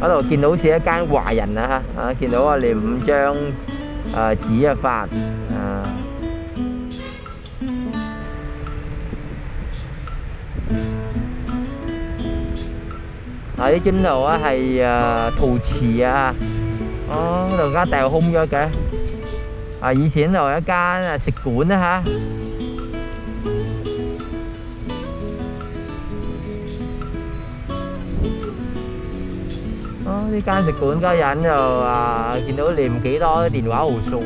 嗰度见到好似一间华人啊吓，啊见到啊连五张诶纸啊发啊。啊！啲砖度啊系诶陶瓷啊，哦，度而家掉空咗嘅。啊，以前度有一间啊食馆啊吓。 呢间食馆嗰人就啊见到念几多电话号数。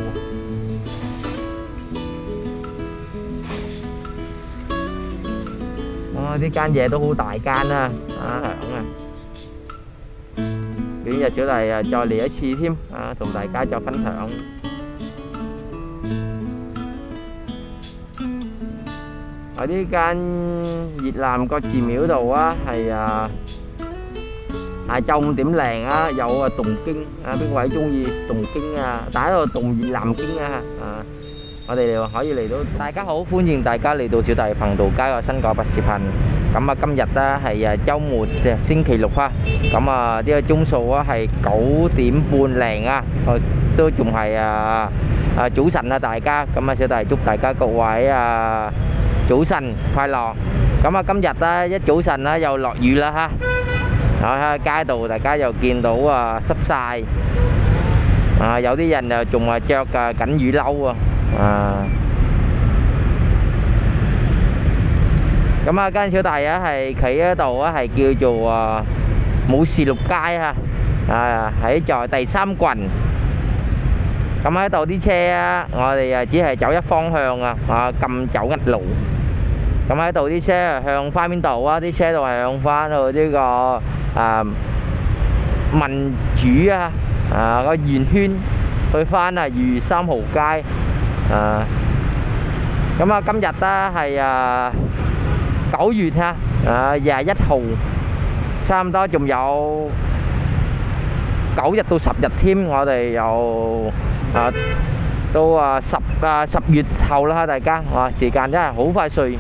哇！呢间嘢都好大间啊，啊响啊！今日小弟啊再嚟一次添啊，同大家再分享。喺呢间越南国寺庙度啊，系啊 ở trong tiệm làng á dậu à, tùng kinh. À, bên ngoài chung gì? Tùng kinh à, tái rồi tùng gì làm kinh à, à. ở đây đều hỏi gì lì đó. Tại các hữu phương nhìn tại các lì đồ siêu tài phần đồ ca ở sân cỏ bạch xịp hành. Cảm ơn câm dịch thì trong à, một sinh kỳ lục ha. Cảm ơn đưa chung số hay cẩu tiệm buôn làng á. Rồi tôi chung hay à, chủ sành là tại ca cảm ơn sẽ tài chúc tại ca cậu ngoại à, chủ sành khoai lò. Cảm ơn cấm dịch với chủ sành á dầu lọt dự là ha. 喺街度大家又见到啊湿晒，啊有啲人又仲系着啊紧雨褛啊。啊！咁啊，间小弟啊系企喺度啊，系叫做啊武士六街啊，啊喺在第三郡。咁喺度啲车啊，我哋啊只系走一方向啊，啊禁走一路。 咁喺度啲車向翻邊度啊？啲車度向翻去呢個啊民主啊啊個圓圈去翻啊裕三號街。啊，咁啊，今日咧係啊九月啊，啊廿一號，差唔多仲有九日到十日添，我哋又啊到啊十啊十月後啦，大家，哇，時間真係好快脆。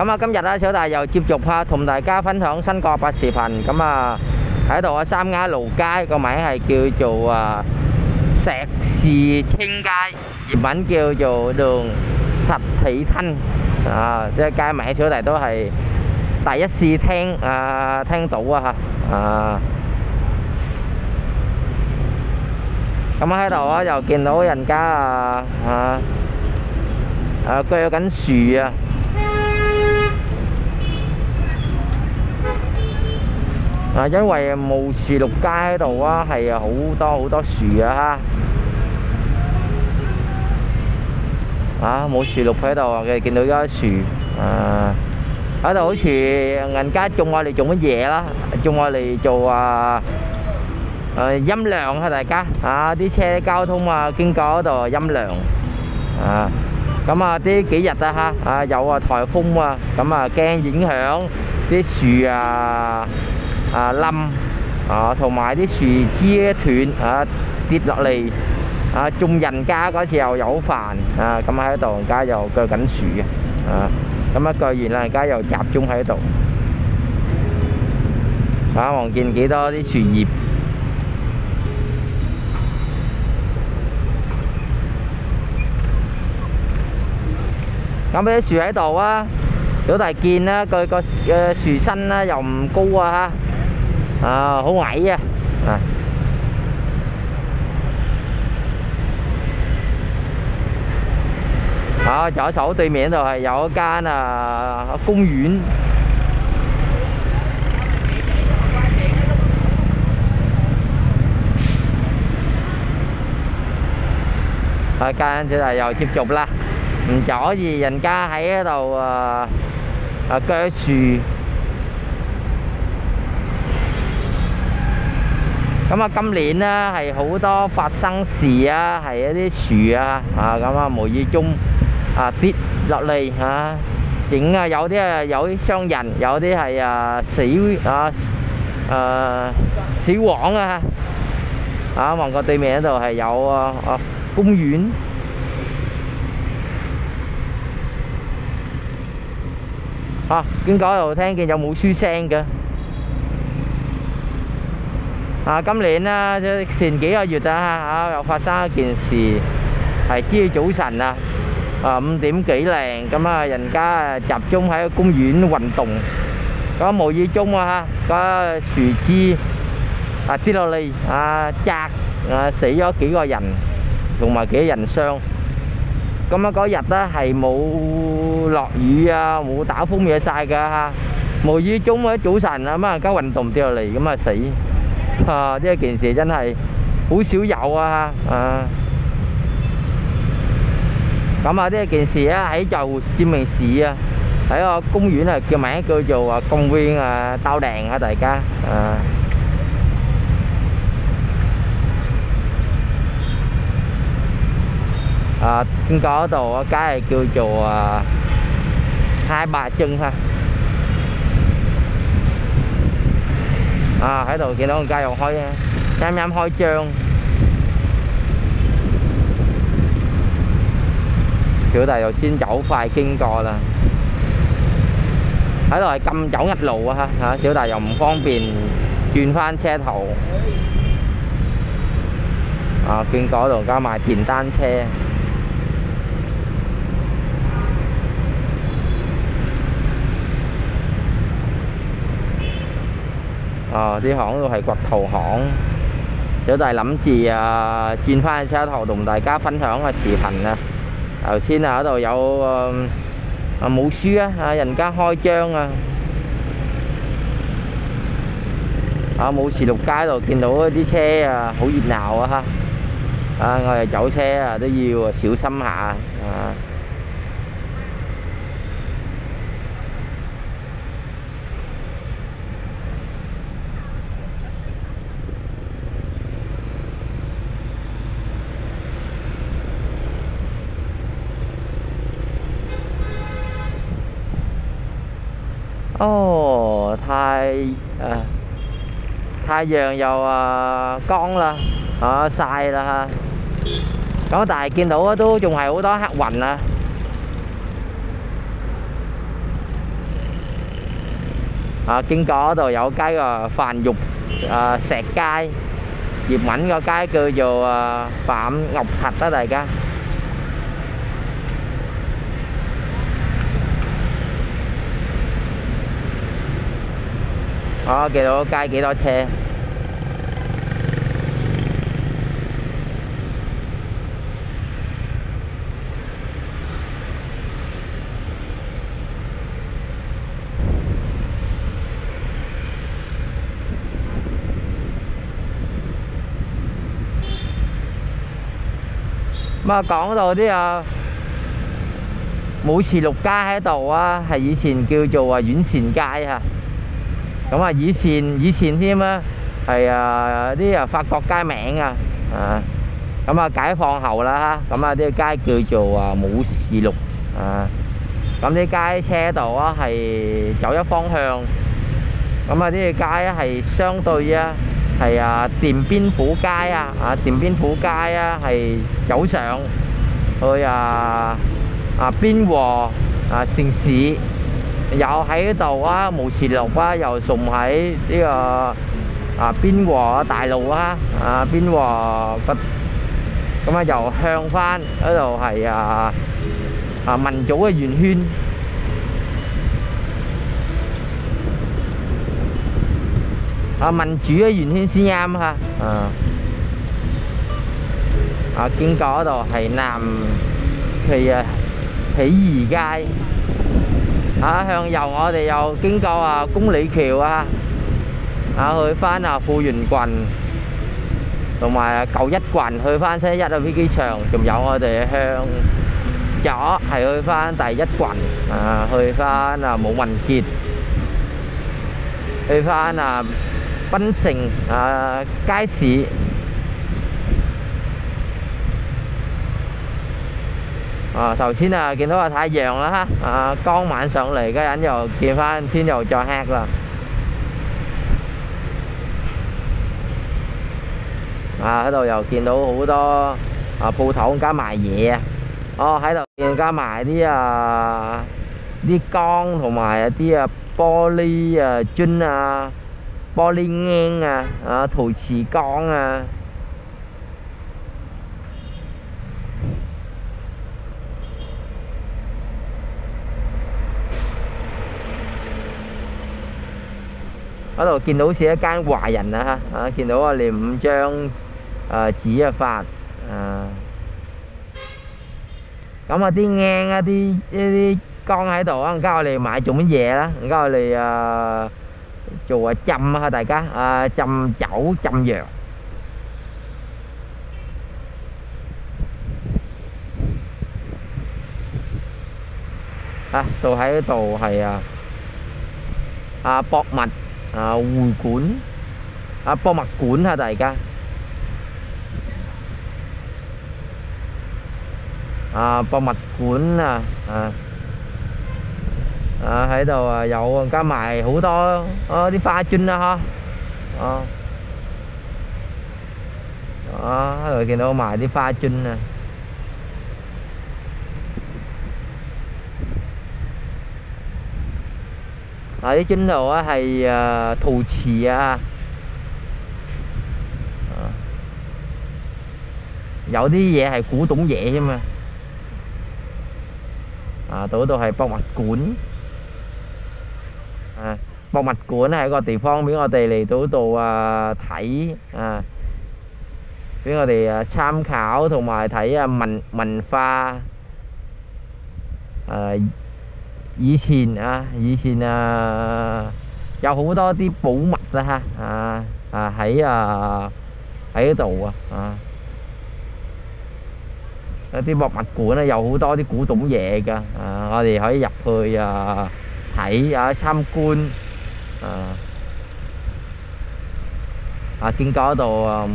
咁啊，今日咧小弟又接续下同大家分享新国八视频，咁啊喺度啊三亚路街个名系叫做啊。石士清街，粤文叫做đường实体thân à, 即系街名小弟都系第一次听啊听到啊吓啊！咁喺度啊又见到人家啊啊啊锯紧树啊！ 啊，因為冇樹綠街喺度啊，係啊好多好多樹啊嚇，啊冇樹綠喺度啊，嘅見到有樹啊。喺度，好似人家種我哋做乜嘢啦？種我哋做啊誒陰涼啊，大家。啊啲車交通啊經過嗰度陰涼啊，咁啊啲幾日啊嚇啊有啊颱風啊，咁啊驚影響啲樹啊〜啊冧啊，同埋啲树枝断啊跌落嚟啊，种人家嗰时候又好烦啊，咁喺度人家又锯紧树嘅啊，咁一锯完啦，人家又集中喺度啊，望见几多啲树叶。咁啲树喺度啊，小弟见啦，佢个嘅树身咧又唔高啊 Ờ, à, hố ngoại nha. À. đó chỗ sổ tùy miệng rồi dậu ca là cung viện rồi ca sẽ là dầu chip chụp la. Chỗ gì dành ca hãy đầu uh, cơ xì. 咁啊，今年咧係好多發生事啊，係一啲樹啊，啊咁啊無意中啊跌落嚟嚇，整啊有啲啊有啲傷人，有啲係啊死啊誒死亡啊！啊，旺角對面嗰度係有啊啊公園。啊，經過嗰度聽見有冇書聲嘅？啊，今年啊，前几个月啊，啊又发生一件事，系朝早晨啊，啊五点几零咁啊，人家集中喺公园运动，咁无意中啊，个树枝啊跌落嚟啊砸啊死咗几个人，同埋几人伤。咁啊嗰日咧系冇落雨啊，冇打风嘢晒㗎吓，无意中喺早晨啊，咁人家运动跌落嚟咁啊死。 啊！呢一件事真系好少有啊！啊，咁啊呢一件事咧喺就占明市啊，喺个公园啊叫名叫做啊公园啊斗靓啊大家啊。啊，经过嗰度啊，梗系叫做啊hai bà trưng ha à喺度见到个街又开啱啱开张，小弟就先走快经过啦。喺度系禁走一路啊吓，小弟又唔方便转翻车头。啊，经过嗰度加埋电单车。 ờ thì hỏng rồi phải quạt thầu hỏng chỗ tài lắm chỉ à, chín pha xe thầu đồng đại cá phân hỏng và chỉ thành ờ, xin ở đầu dầu ờ, mũ xưa à, dành cá hoi trơn à. Ở mũ xì lục cái rồi kinh đủ đi xe à, à ngồi chậu nhiều xỉu xâm hạ. ồ oh, thay à, thay dường dầu à, con là à, xài là ha có tài kiên đủ tú chung hậu đó hát hoành à. À, kiến có rồi dẫu cái à, phàn dục à, sẹt cai dịp mảnh coi cái cơ dù à, phạm ngọc thạch đó đây ca. 哦，見到街幾多車？咁啊，講到啲啊武士六街喺度啊，係以前叫做啊遠善街啊。咁啊，以前以前添啊，係啊啲啊法國街名啊，啊咁啊解放後啦嚇，咁啊啲街叫做啊武士路啊，咁啲街車道啊係走一方向，咁啊啲街係相對啊係啊電邊府街啊，啊電邊府街啊係走上去啊啊邊和啊城市。有喺度啊，无时路啊，又送喺呢个啊边和大路啊，啊边和佛咁啊，又向翻嗰度系啊啊民族嘅圆圈。啊民主嘅圆圈先啱吓，啊啊经过嗰度系南系啊起义街。 đó, Hương dòng thì dầu kiến câu à, cúng lý kiều à, à, hơi phan là phu dình quành. Rồi mà cầu dắt quành hơi phan sẽ dắt ở phía kia sườn chùm dầu thì Hương chó thầy hơi phan tại dắt quành. À, hơi phan là mũ mành chịt hơi phan là bánh sình à, cái xị 街市。啊，头先啊见到个太阳啦吓，啊刚晚上嚟嘅人又见翻天又再黑啦。啊喺度又见到好多啊铺头加卖嘢啊，哦喺度见加埋啲啊啲缸同埋啲啊玻璃啊樽啊 玻璃ngang à, à thổi xì con à ở 度见到似一间华人啊吓，啊见到啊连五张诶纸啊发啊，咁啊啲鈪啊啲呢啲缸喺度啊，而家我哋买做乜嘢啦？而家我哋诶做啊浸啊大家啊浸酒浸药。啊，到喺度系啊啊博物 啊会馆啊博物馆啊大家啊博物馆啊啊啊喺度啊有加埋好多啊啲花樽啦嗬啊啊喺度见到卖啲花樽啊。 啊啲樽度啊系诶陶瓷啊，有啲嘢系古董嘢啫嘛。啊，到度系博物馆。啊，博物馆系一个地方俾我哋嚟到度啊睇啊，俾我哋啊参考同埋睇啊文文化诶。 以前啊，以前啊，有好多啲寶物啦嚇，啊啊喺啊喺度啊，啊。啲博物館咧有好多啲古董嘢㗎，啊我哋可以入去啊睇啊參觀啊。啊見嗰度啊，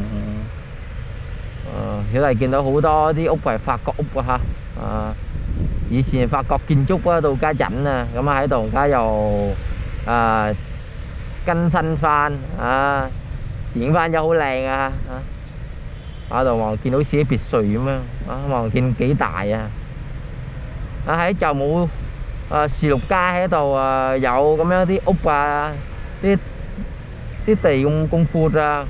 啊小弟見到好多啲屋係法國屋啊嚇，啊〜以前法国建筑嗰度家阵啊，咁啊喺度而家又啊更新翻啊，剪翻咗好靓啊！喺度望见到似啲别墅咁样啊，望见几大啊！啊喺就冇啊士绿街喺度啊，有咁样啲屋啊，啲啲地咁咁阔啊，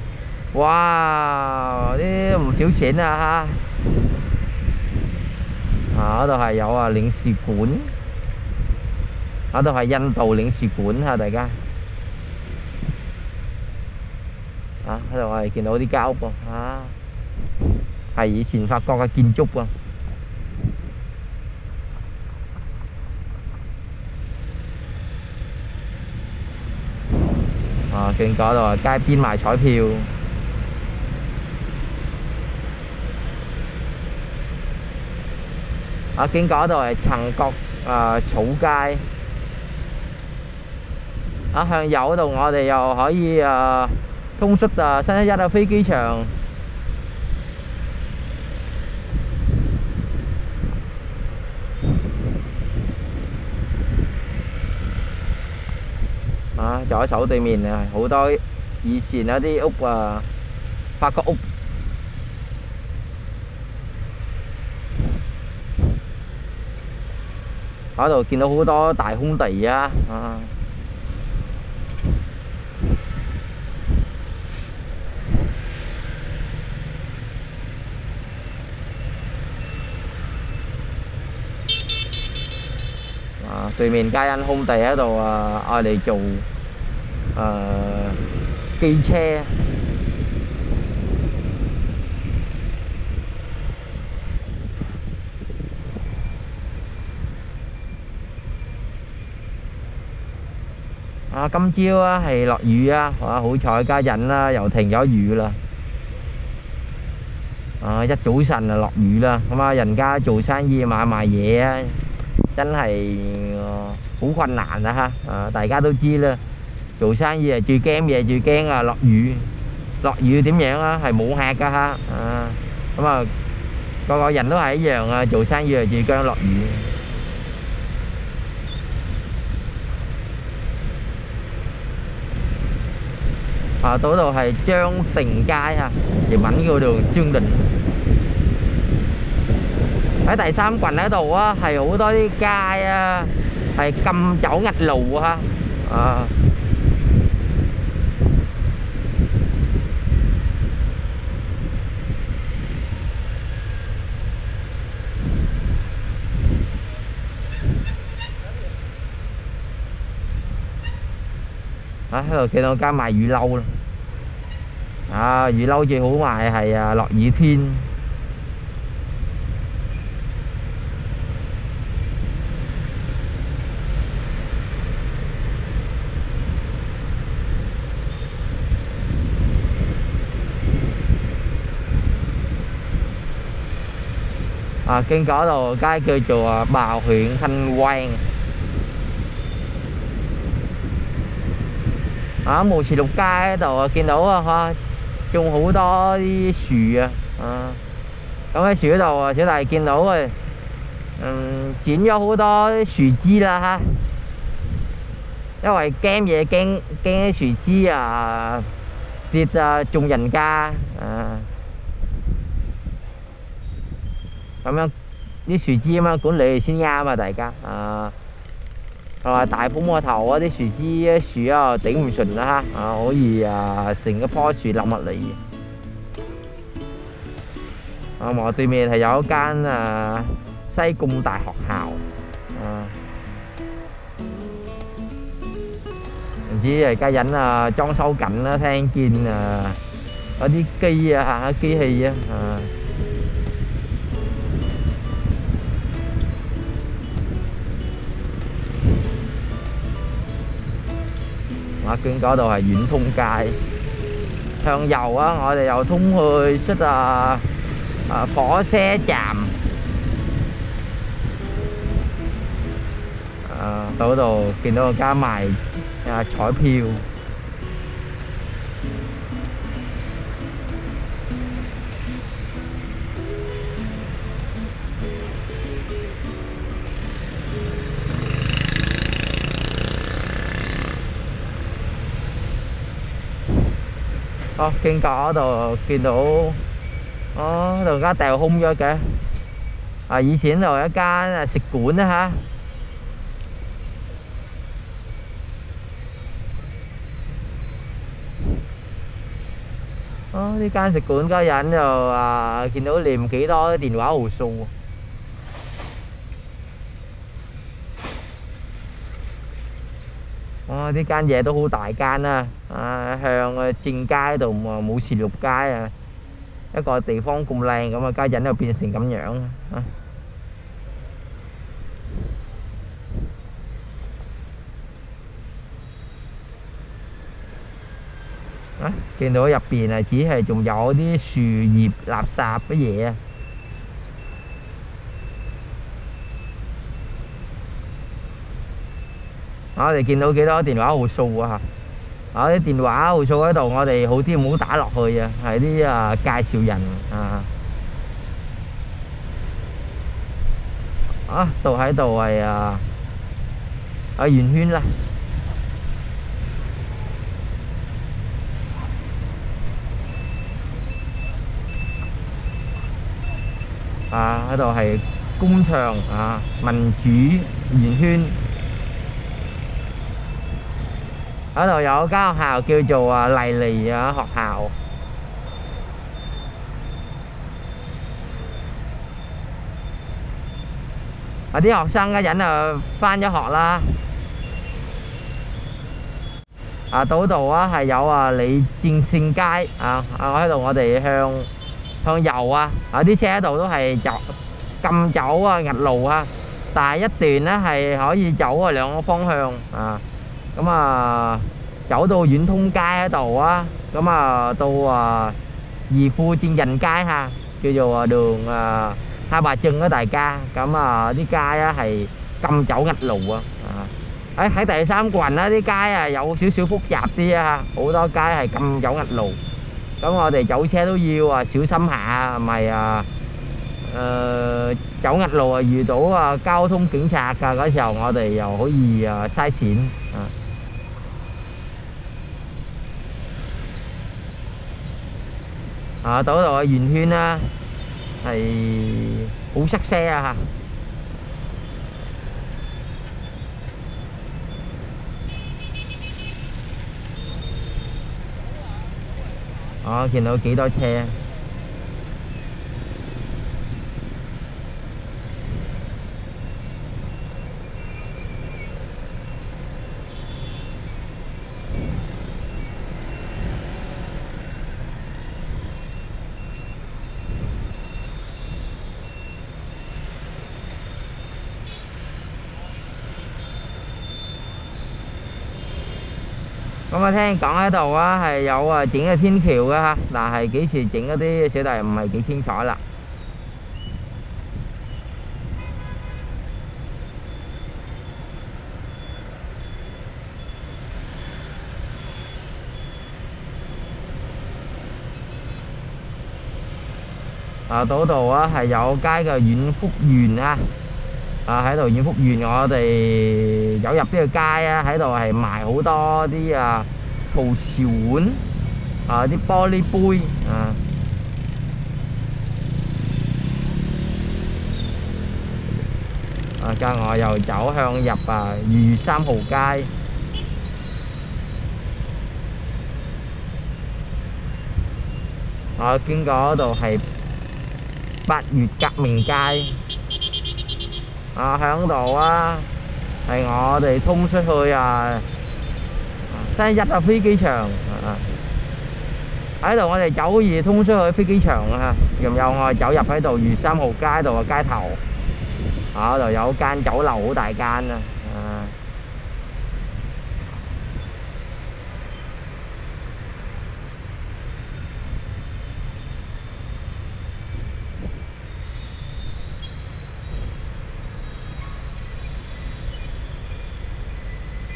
哇！啲唔少钱啊吓！ 啊！嗰度系有啊领事馆，嗰度系印度领事馆吓，大家。啊！喺度我哋见到啲间屋喎，啊，系以前法国嘅建筑喎。啊！见嗰度啊，街边卖彩票。 啊，经过嗰度系层角啊草街，啊向右嗰度我哋又可以啊通出啊新一一啊飞机场。啊，就喺手对面啊，好多以前嗰啲屋啊，法国屋。 喺度见到好多大空地啊！啊，啊对面皆因空地喺度啊，爱嚟做诶机车。 à, Căm chiêu thì lọt dự à, hữu trọi ca dạnh dầu thiền gió dự là. À, chắc chuỗi sành là lọt dự là. Mà dành ca chuỗi sáng gì mà mà về tránh thầy cũng ờ, khoanh nạn đó ha. À, tại ca tôi chia là chuỗi sáng gì là chùi kem về chùi là lọt dự lọt dự điểm nhãn á thầy mũ hạt á ha. À, mà coi coi dành nó hãy giờ ờ, chuỗi sáng giờ à, chị con lọt dự Ờ, ở tối 度係張城街 ha thì bánh à. vô đường Trương Định phải tại sao quanh ở đầu á? Thầy hữu tối đi cai ờ, thầy cầm chậu ngạch lù ha. À. đó rồi kia nó ca mài dữ lâu rồi à, vị lâu chị hữu mại hay à, lọt dĩ thiên. À, kênh có đồ cái kêu chùa bào huyện thanh quang. Ở à, mùa xì lục cai đồ kiên đấu ha 种好多啲树啊，啊咁喺树嗰度啊，小弟见到啊，嗯剪咗好多啲树枝啦吓，因为惊嘢惊惊啲树枝啊跌啊中人家啊。咁样啲树枝咁样管理先啱啊！大家啊， 同埋大風個頭啊，啲樹枝樹啊頂唔順啦嚇，啊可以啊成一棵樹冧落嚟。啊，我對面係有一間啊西貢大學校啊，唔知而家人啊裝修緊啦，聽見啊嗰啲機啊機器啊啊〜马圈嗰度系远通街，向右啊，我哋又通去出啊啊火车站，啊到嗰度见到个间卖啊彩票。 Ờ, có kiến cỏ đồ kiến đồ đó ờ, đồ cá tèo hung vô kìa. À dĩ xỉn rồi cái cá là xịt cuộn đó ha ờ, đó, cái cá xịt cuộn có dành rồi à, kiến liềm kỹ đó tiền quả hồ xù. 呢間嘢都好大間啦，啊向正街度啊武士六街啊，一個地方咁靚咁啊，家陣又變成咁樣啊！啊，見到入邊啊，只係仲有啲樹葉垃圾嘅嘢啊！我哋見到幾多電話號數啊！啊啲電話號數喺度，我哋好啲唔好打落去啊，係啲啊介紹人啊。啊，度喺度係啊啊圓圈啦。啊，喺度係工場啊，民主圓圈。嗰度有間學校叫做啊麗麗啊學校。啊啲學生嘅人啊翻咗學啦。啊度啊係有啊李正勝街啊啊喺度我哋向向右啊啊啲車喺度都係走禁走啊壓路啊，但係一段咧係可以走啊兩個方向啊。咁啊走到远通街嗰度啊，咁啊到啊怡富战人街吓，叫做đường à, Hai Bà Trưng đó đại ca,咁啊啲街啊系禁走压路啊，喺喺第三群咧啲街啊有少少复杂啲啊，好多街系禁走压路，咁我哋走车都要啊小心下，咪啊诶走压路啊遇到啊交通警察㗎嗰时候，我哋又可以啊嘥钱啊。 à, tối rồi Duyên à, thì uống sắc xe à ờ thì nó kỹ đôi xe. 聽講喺度啊係有啊整嘅天橋嘅嚇，但係幾時整嗰啲小弟唔係幾清楚啦。啊，嗰度啊係有街嘅遠福園啊，啊喺度遠福園，我哋有入呢個街啊，喺度係賣好多啲啊陶瓷碗啊，啲玻璃杯啊。啊，家我又走向入啊御三号街。我经过嗰度系八月革命街，啊响度啊，系我哋通出去 啊新一啊飛機場啊，喺度我哋走而通出去飛機場啊，然後我哋走入喺度御三號街度嘅街頭，啊度有間酒樓好大間啊。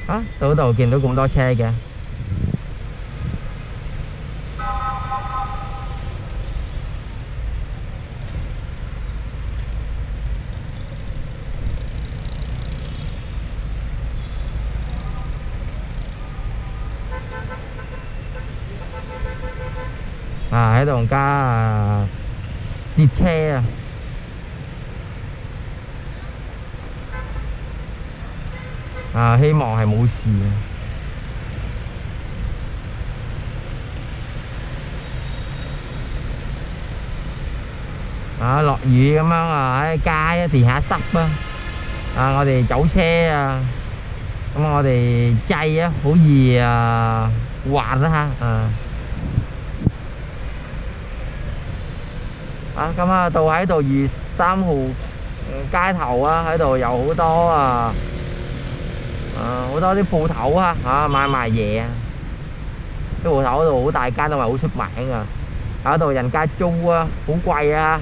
啊啊，到度见到咁多车嘅。啊，喺度加啊列车啊！ 啊，希望係冇事啊！啊，落雨咁樣啊，喺街啊，地下濕啊！啊，我哋走車啊，咁我哋掣啊，好易啊滑啊嚇啊！啊，咁啊，到喺度二三號街頭啊，喺度有好多〜啊，好多啲铺头啊，吓买卖嘢啊，啲铺头嗰度好大间，同埋好出名啊，喺度人家租啊，好贵啊。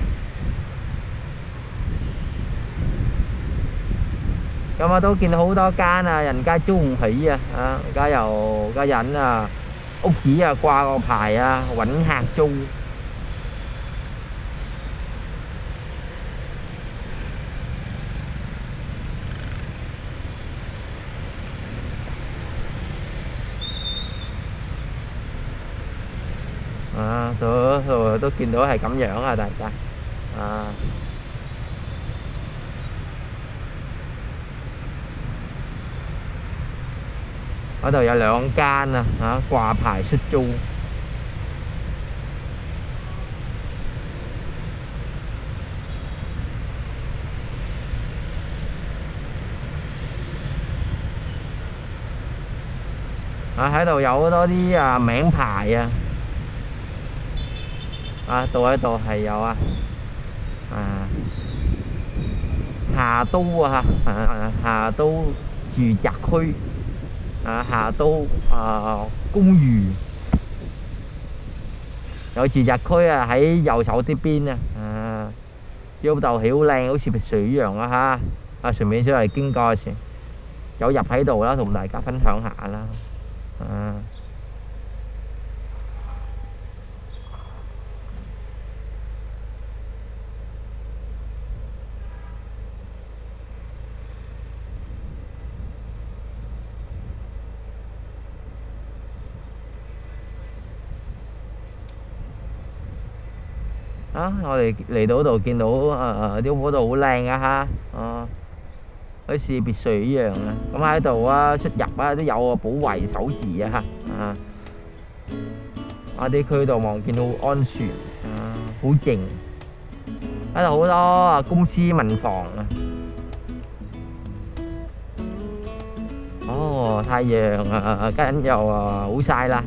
咁啊，都见到好多间啊，人家租唔起啊，啊，而家又个人啊，屋主啊挂个牌啊，揾客租。 啊，都都都见到系咁样啊，大家啊。嗰度有两间啊，吓挂牌出租。啊，喺度有好多啲啊名牌啊。 啊，到喺度係有啊，啊，夏都啊，啊 夏都住宅區，啊夏都啊公寓，有住宅區啊喺右手啲邊啊，啊，嗰度好靚，好似別墅一樣啊嚇，啊順便想嚟經過先，有入喺度啦，同大家分享下啦，啊。啊！我哋嚟到度見到啊啲嗰度好靚啊嚇，哦，好似別墅一樣啊！咁喺度啊，出入啊都有個保衞手字啊嚇，啊，啲區度望見到好安全啊，好靜，喺度好多公司民房啊，哦太陽啊跟又啊好曬啦，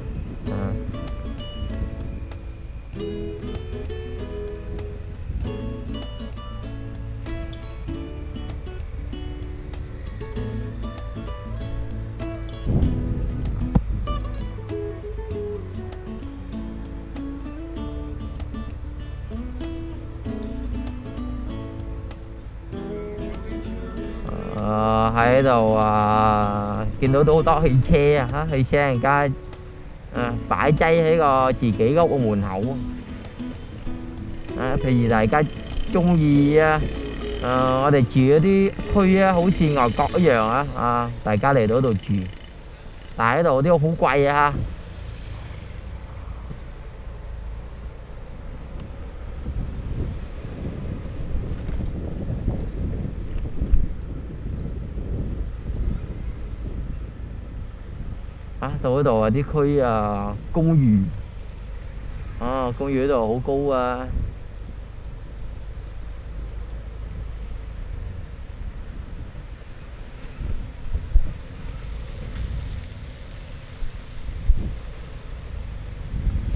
chuyện ô to thì xe hả? Thì xe người ta phải chay hay có chỉ kỹ gốc ở nguồn hậu à, thì đại ca chung gì ờ để chỉ đi thôi à, hữu xì ngồi cọ giờ á à, đại ca để đỡ đồ chỉ tại đồ tiêu hú quay à, ha. 到嗰度啊啲區啊公寓，啊公寓嗰度好高啊！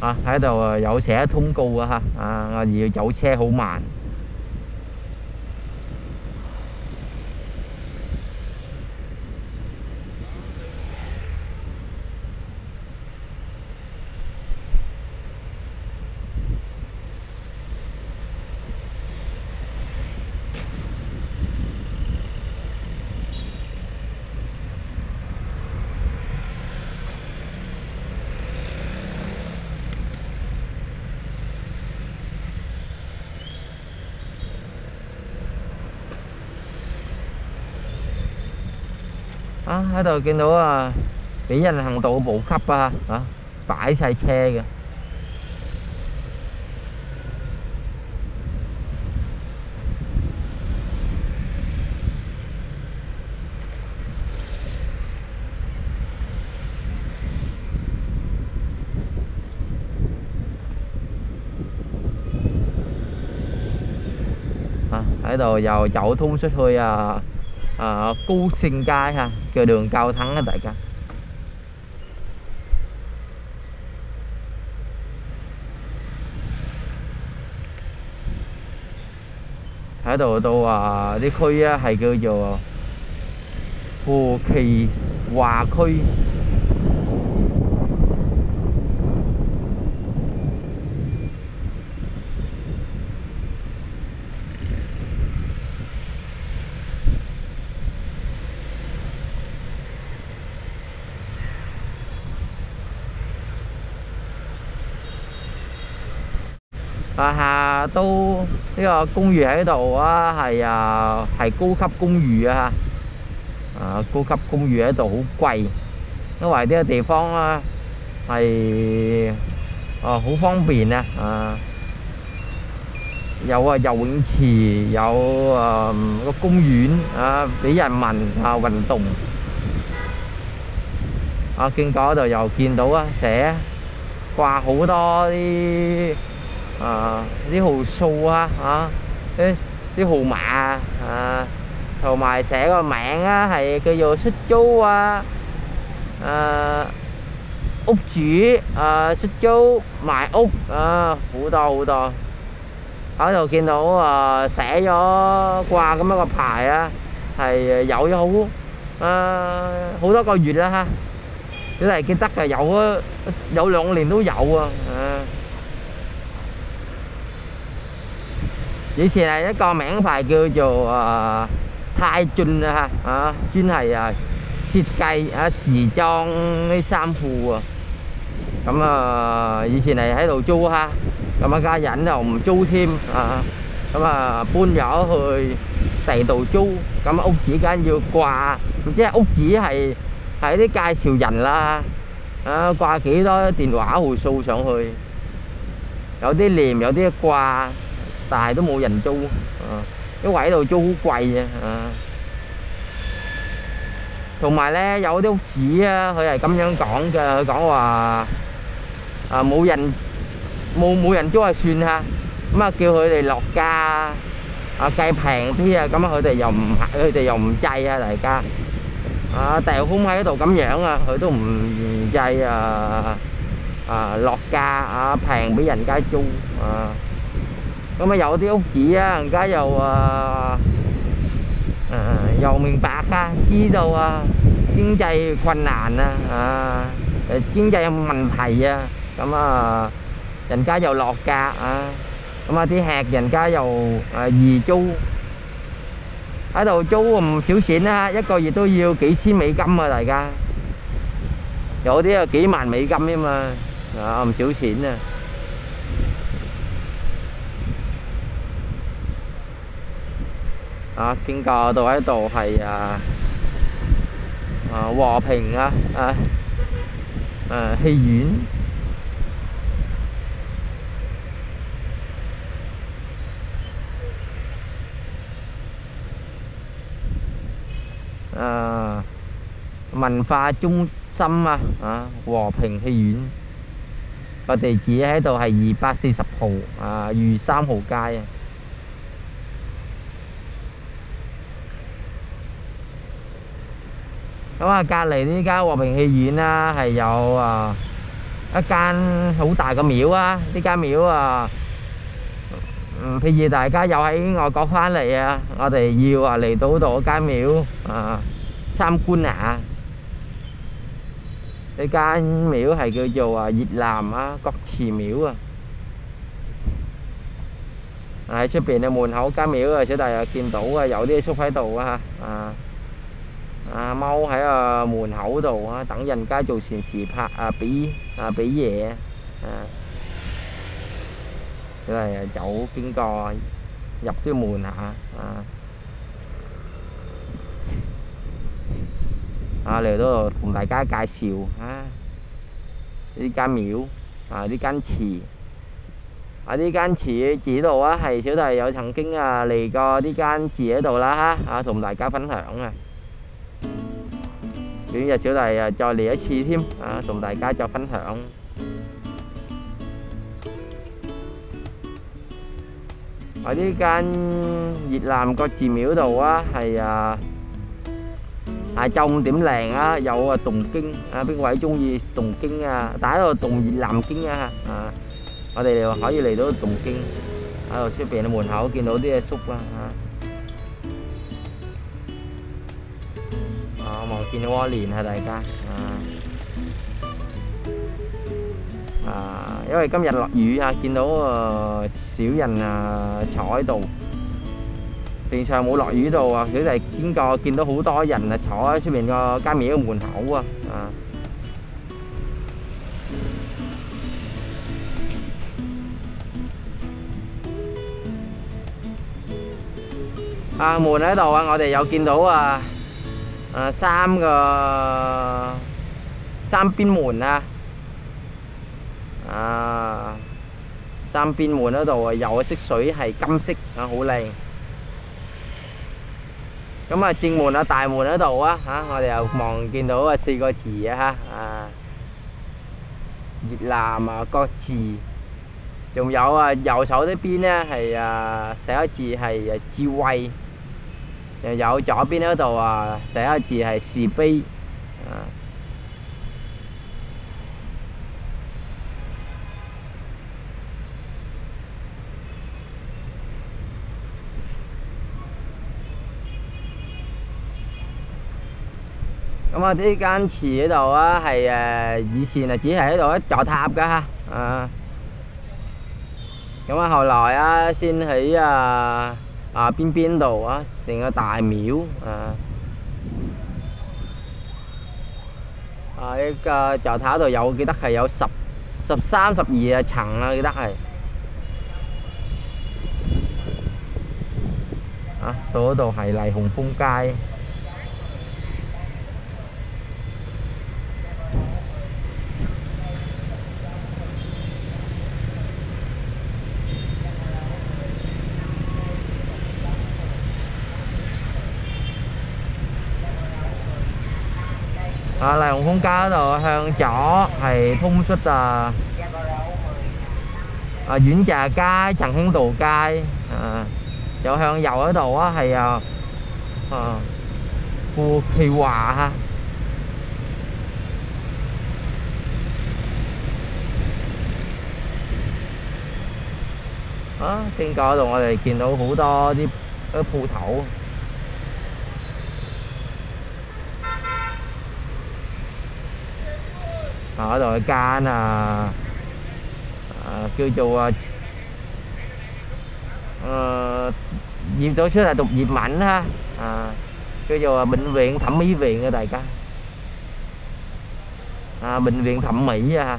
啊喺度啊有寫通告啊嚇，啊我哋要走車好慢。thôi cái nữa mỹ nhân thằng tụ vụ khắp à, phải xài xe kìa. Đồ dầu chậu thun xuất hơi à, 又走通出去啊啊高盛街ha cái đường cao thắng á đại ca喺度到啊啲区啊系叫做和奇华区 都呢個公寓喺度啊，係啊係高級公寓啊啊高級公寓喺度好貴，因為呢個地方啊係啊好方便啊啊有啊游泳池，有啊個公園啊俾人民啊運動。啊見過嗰度又見到啊寫掛好多啲。啊啲号数啊吓，啲啲号码啊，啊同埋写个名啊，系叫做出租啊，诶屋主诶出租卖屋啊，好多好多。喺度见到啊写咗挂咁一个牌啊，系有咗好诶好多个月啦吓，只系记得嘅有啊有两年都有啊，啊。 chiếc xe này nó co mảng phải kêu chỗ ờ, thai chun ha. Ờ, à, chun này à, thịt cây à, xì cho cái sam phù à. cảm à, chiếc xe này thấy đồ chu ha. Cảm ơn ca dẫn đồng chu thêm. À, cảm ơn phun nhỏ hơi tẩy tổ chu cảm ơn ông chỉ ca vừa quà. Chứ ông chỉ hay thấy cái cây siêu dành là à, qua kỹ đó tiền quả hồi xu xong rồi có tí liềm có tí quà tài tôi mua dành chu à, ờ, cái quẩy đồ chu quầy à. thường mà lẽ dẫu tôi chỉ ờ, hơi này công nhân còn hơi còn là à, mua dành mua mua dành chú ai xuyên ha. Mà kêu hơi này lọt ca à, cây phèn thì có mấy hơi tề dòng hơi từ dòng chay ha đại ca. À, tèo cũng hay cái đồ cắm dạng à, hơi tôi chay à, à, lọt ca à, phèn bị dành ca chu à còn mà dầu thì ông chỉ à, cái dầu à, à, dầu miền bạc à, chi dầu à, chiến chay quanh nạn à, à, chiến chay mạnh thầy à, cảm à, dành cá dầu lọt ca à, mà thì hạt dành cá dầu à, dì chu. Ở đầu chú một xỉu xịn ha chắc coi gì tôi yêu kỹ sĩ mỹ găm rồi đại ca. Chỗ tí kỹ màn mỹ găm nhưng mà. Ông một xỉu xịn nè. à. 啊！大家有啲啊幾萬美金啫嘛，啊唔少錢啊！啊，經過到喺度係啊啊和平啊啊誒戲院。啊文化中心啊啊和平戲院個地址喺度係二百四十號啊裕三號街啊。咁啊，隔离呢间和平戏院啦，系有啊一间好大嘅庙啊！呢间庙啊，嗯，譬如大家有喺外国翻嚟啊，我哋要啊嚟到度间庙啊参观下。呢间庙系叫做啊越南啊国祠庙啊。喺出边嘅门口间庙啊，小弟又见到啊，有啲叔喺度啊，啊 啊踎喺个门口度啊，等人家做善事拍啊俾啊俾嘢啊，小弟啊走经过入啲门下啊。啊嚟到度同大家介绍啊呢间庙啊呢间祠啊呢间祠祠度啊系小弟有曾经啊嚟过呢间祠嗰度啦吓啊同大家分享啊。 bây giờ sửa lại à, cho lĩa xì thêm à, cùng đại ca cho phanh hưởng ở đi can việc làm có chị miễu đồ á thì à, à, trong điểm làng á dậu tùng kinh. À, bên ngoài chung gì tùng kinh à, tái rồi tùng việc làm kinh à, à ở đây hỏi gì lì đó tùng kinh. Ở à, rồi sẽ về nó buồn hậu, kia nó đi xúc à. 望見過年啊，大家，啊，啊，因為今日落雨啊，見到啊少人啊坐喺度。平常冇落雨度啊，佢哋經過見到好多人啊坐喺出面個間廟嘅門口啊，啊！啊門喺度啊，我哋有見到啊，誒三個三邊門啊，啊三邊門嗰度啊有色水係金色啊，好靚。咁啊，正門啊、大門嗰度啊，嚇我哋又望見到啊四個字啊，嚇啊越南啊國字，仲有啊右手呢邊咧係啊寫一字係智慧，又有左边嗰度啊写一字系慈悲啊。咁啊！呢间祠嗰度啊，系诶以前啊，只系喺度一座塔噶吓，啊！咁啊，后来啊，先喺啊 啊邊邊度啊，成個大廟啊！啊！呢個就睇度有記得係有十十三十二層啊，記得係。啊！到嗰度係麗紅風街。à, là cũng không có rồi hơn chó thầy phun xuất à, à diễn trà cay chẳng hứng tù cai. À, chỗ hơn dầu ở đồ á thầy à, ờ, à, khi hòa ha. Đó, trên coi rồi thì kiến đồ hủ to đi ở phù thậu Ờ, ở đội ca nè à. ờ, kêu chùa dịp tổ sứ là tục dịp mạnh ha. À, kêu chùa bệnh viện thẩm mỹ viện ở đây ca. À, bệnh viện thẩm mỹ ha.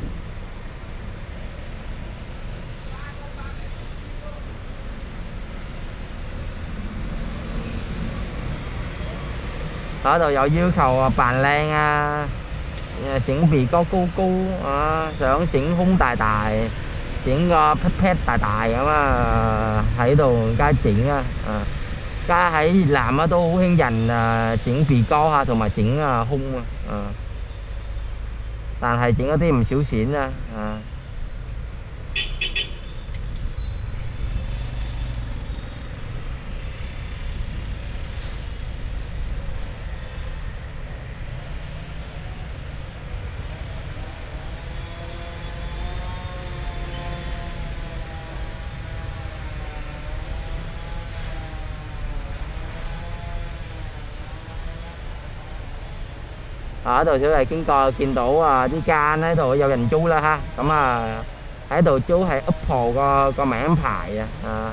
Ở đội dạo dưới cầu Bà Lan 啊，整鼻哥高高啊，想整胸大大，整个 pat pat 大大咁啊，喺度而家整啊，啊，而家喺越南啊都好兴人啊整鼻哥啊，同埋整啊胸啊，啊，但系整嗰啲唔少钱啊，啊。 ở từ sẽ về kiến cờ kiến tổ à, đi ca nói rồi giao dành chú là ha. Cảm à thấy từ chú hay ấp hồ co co mẹ em phải à. à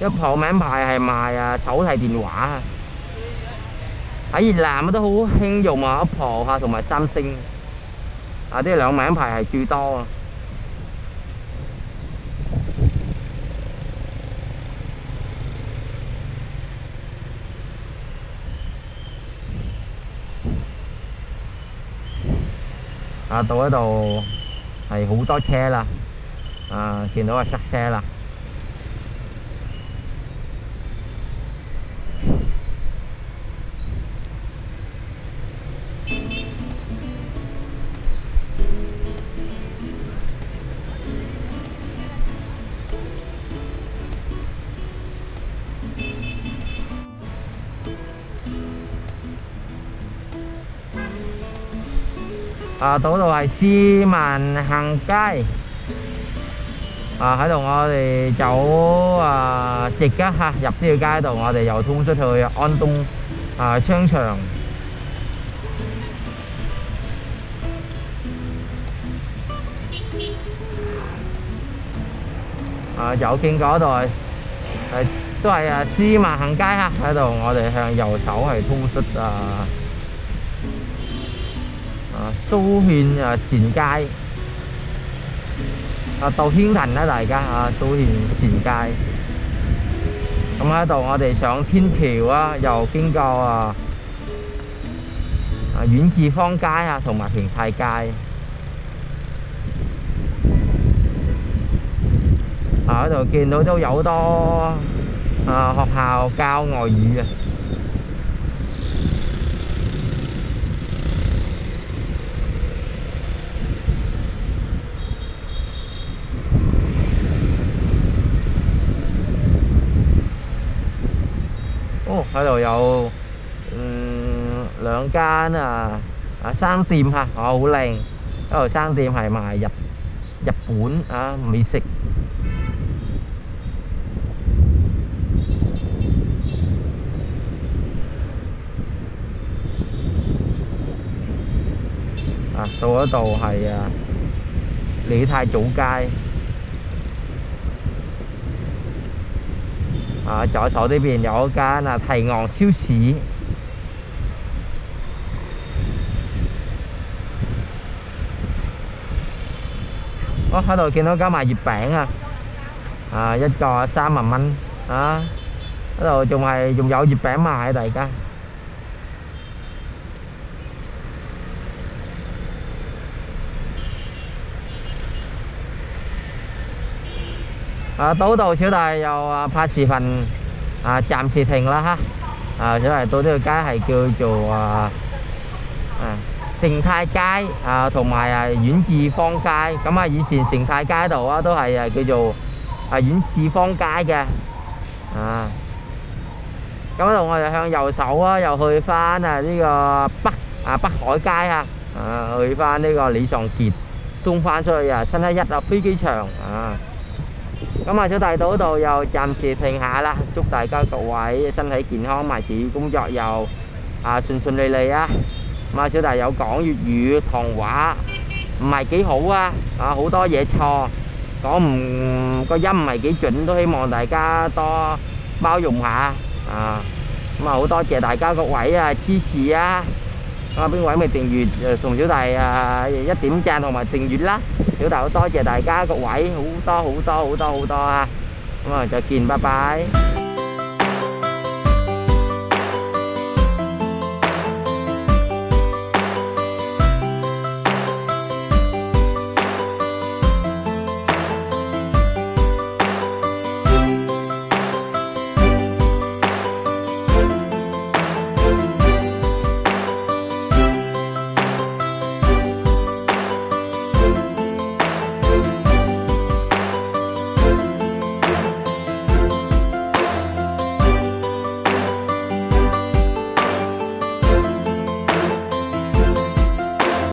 ấp hồ mẹ em phải hay mà xấu à, thầy tiền quả ở gì làm đó hú hiện dùng ấp hồ ha thùng mà samsung. Ở đây là mẹ em phải hay chui to 啊。到嗰度係好多車啦，啊，見到啊塞車啦。啊，到度係斯萬行街。啊，喺度我哋走啊直噶嚇，入呢條街度，我哋又通出去安東啊商場。啊，有見嗰度係係都係啊斯萬行街嚇，喺度我哋向右手係通出啊。啊蘇縣啊善街啊到天坛啦大家啊蘇縣善街咁喺度我哋上天橋啊又經過啊啊遠志坊街啊同埋平泰街。啊喺度見到都有好多啊學校教外語啊。哦，喺度有嗯两间啊啊生店吓，哦好靓，一度生店系卖日日本啊美食。啊，到嗰度系啊李太祖街。 啊，左手呢边有一间啊提昂超市。我喺度见到间卖月饼啊，啊一个三万蚊啊，嗰度仲系仲有月饼卖大家。 啊，到度小弟又啊拍視頻啊，暫時停啦哈。啊，小弟到呢條街系叫做啊啊成泰街啊，同埋啊遠志坊街。咁啊，以前成泰街度啊都系啊叫做啊遠志坊街嘅。啊，咁度我哋向右手啊，又去翻啊呢个北啊北海街啊，啊去翻呢个李尚傑，東翻出去啊新一一啊飞机场啊。咁啊，小弟到度又暫時停下啦，祝大家各位身體健康，萬事工作又啊順順利利啊！咁啊，小弟有講粵語唐話，唔係幾好啊，啊好多嘢錯，講唔個音唔係幾準，都希望大家多包容下啊。咁啊，好多謝大家各位啊支持啊！ở bên ngoài mình tiền duyệt ờ, thường dưới tài à, giá tiệm cha thôi mà tiền duyệt lá dưới đầu to, chè đại cá, cậu quậy. Hủ to hủ to hủ to hủ to à rồi chờ kìm bye bye.